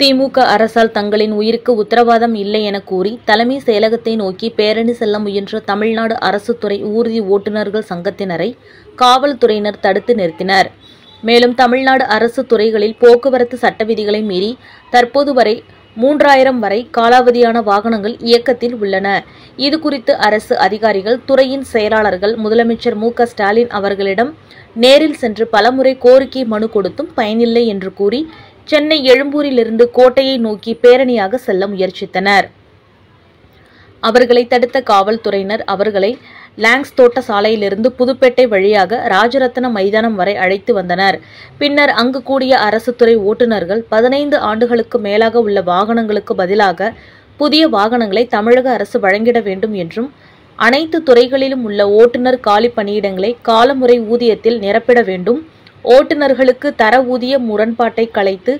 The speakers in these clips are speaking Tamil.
திமுக அரசால் தங்களின் உயிருக்கு உத்தரவாதம் இல்லை என கூறி தலைமை செயலகத்தை நோக்கி பேரணி செல்ல முயன்ற தமிழ்நாடு அரசு துறை ஊர்தி ஓட்டுநர்கள் சங்கத்தினரை காவல்துறையினர் தடுத்து நிறுத்தினர். மேலும் தமிழ்நாடு அரசு துறைகளில் போக்குவரத்து சட்ட விதிகளை மீறி தற்போது வரை மூன்றாயிரம் வரை காலாவதியான வாகனங்கள் இயக்கத்தில் உள்ளன. இது குறித்து அரசு அதிகாரிகள் துறையின் செயலாளர்கள் முதலமைச்சர் மு க ஸ்டாலின் அவர்களிடம் நேரில் சென்று பலமுறை கோரிக்கை மனு கொடுத்தும் பயனில்லை என்று கூறி சென்னை எழும்பூரிலிருந்து கோட்டையை நோக்கி பேரணியாக செல்ல முயற்சித்தனர். அவர்களை தடுத்த காவல்துறையினர் அவர்களை லாங்ஸ் தோட்ட சாலையிலிருந்து புதுப்பேட்டை வழியாக ராஜரத்ன மைதானம் வரை அழைத்து வந்தனர். பின்னர் அங்கு கூடிய அரசு துறை ஓட்டுநர்கள் பதினைந்து ஆண்டுகளுக்கு மேலாக உள்ள வாகனங்களுக்கு பதிலாக புதிய வாகனங்களை தமிழக அரசு வழங்கிட வேண்டும் என்றும் அனைத்து துறைகளிலும் உள்ள ஓட்டுநர் காலி பணியிடங்களை காலமுறை ஊதியத்தில் நிரப்பிட வேண்டும் ஓட்டுநர்களுக்கு தர ஊதிய முரண்பாட்டை கலைத்து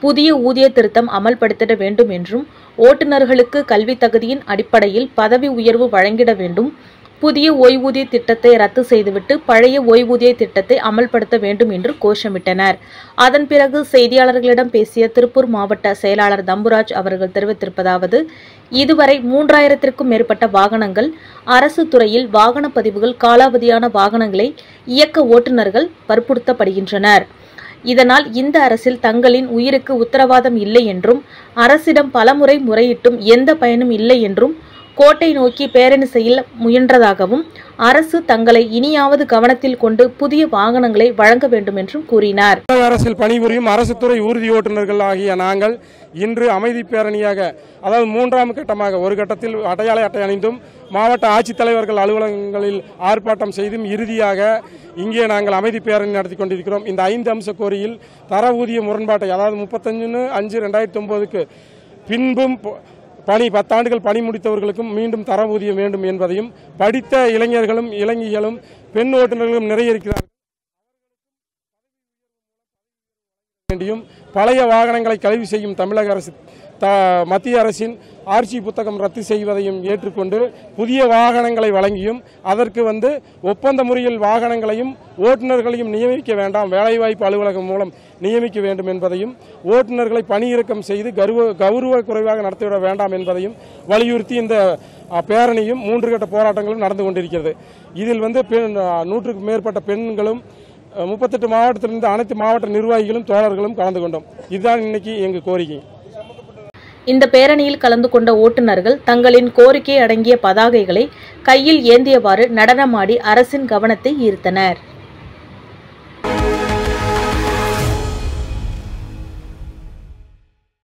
புதிய ஊதிய திருத்தம் அமல்படுத்திட வேண்டும் என்றும் ஓட்டுநர்களுக்கு கல்வி தகுதியின் அடிப்படையில் பதவி உயர்வு வழங்கிட வேண்டும் புதிய ஓய்வூதிய திட்டத்தை ரத்து செய்துவிட்டு பழைய ஓய்வூதிய திட்டத்தை அமல்படுத்த வேண்டும் என்று கோஷமிட்டனர். அதன் பிறகு செய்தியாளர்களிடம் பேசிய திருப்பூர் மாவட்ட செயலாளர் தம்புராஜ் அவர்கள் தெரிவித்திருப்பதாவது இதுவரை மூன்றாயிரத்திற்கும் மேற்பட்ட வாகனங்கள் அரசு துறையில் வாகன பதிவுகள் காலாவதியான வாகனங்களை இயக்க ஓட்டுநர்கள் வற்புறுத்தப்படுகின்றனர். இதனால் இந்த அரசில் தங்களின் உயிருக்கு உத்தரவாதம் இல்லை என்றும் அரசிடம் பலமுறை முறையிட்டும் எந்த பயனும் இல்லை என்றும் கோட்டை நோக்கி பேரணி செய்ய முயன்றதாகவும் அரசு தங்களை இனியாவது கவனத்தில் கொண்டு புதிய வாகனங்களை வழங்க வேண்டும் என்றும் கூறினார் அரசில் பணிபுரியும் அரசு துறை ஊர்தி ஓட்டுநர்கள் ஆகிய நாங்கள் இன்று அமைதி பேரணியாக அதாவது மூன்றாம் கட்டமாக ஒரு கட்டத்தில் அடையாள அட்டை அணிந்தும் மாவட்ட ஆட்சித்தலைவர்கள் அலுவலகங்களில் ஆர்ப்பாட்டம் செய்தும் இறுதியாக இங்கே நாங்கள் அமைதி பேரணி நடத்தி கொண்டிருக்கிறோம். இந்த ஐந்து அம்ச கோரியில் தர ஊதிய முரண்பாட்டை அதாவது முப்பத்தஞ்சுன்னு அஞ்சு ரெண்டாயிரத்தி ஒன்பதுக்கு பின்பும் பணி பத்தாண்டுகள் பணி முடித்தவர்களுக்கும் மீண்டும் தர ஊதியம் வேண்டும் என்பதையும் படித்த இளைஞர்களும் இளைஞர்களும் பெண் ஓட்டுநர்களும் நிறைய இருக்கிறார்கள். வேண்டியும் பழைய வாகனங்களை கழிவு செய்யும் தமிழக அரசு த மத்திய அரசின் ஆர்சி புத்தகம் ரத்து செய்வதையும் ஏற்றுக்கொண்டு புதிய வாகனங்களை வழங்கியும் அதற்கு வந்து ஒப்பந்த முறையில் வாகனங்களையும் ஓட்டுநர்களையும் நியமிக்க வேண்டாம். வேலைவாய்ப்பு அலுவலகம் மூலம் நியமிக்க வேண்டும் என்பதையும் ஓட்டுநர்களை பணியிறக்கம் செய்து கௌரவ கௌரவ குறைவாக நடத்திவிட வேண்டாம் என்பதையும் வலியுறுத்தி இந்த பேரணியும் மூன்று கட்ட போராட்டங்களும் நடந்து கொண்டிருக்கிறது. இதில் வந்து பெண் நூற்றுக்கு மேற்பட்ட பெண்களும் முப்பத்தெட்டு மாவட்டத்திலிருந்து அனைத்து மாவட்ட நிர்வாகிகளும் தோழர்களும் கலந்து கொண்டோம். இதுதான் இன்னைக்கு எங்கள் கோரிக்கை. இந்த பேரணியில் கலந்து கொண்ட ஓட்டுநர்கள் தங்களின் கோரிக்கை அடங்கிய பதாகைகளை கையில் ஏந்தியவாறு நடனமாடி அரசின் கவனத்தை ஈர்த்தனர்.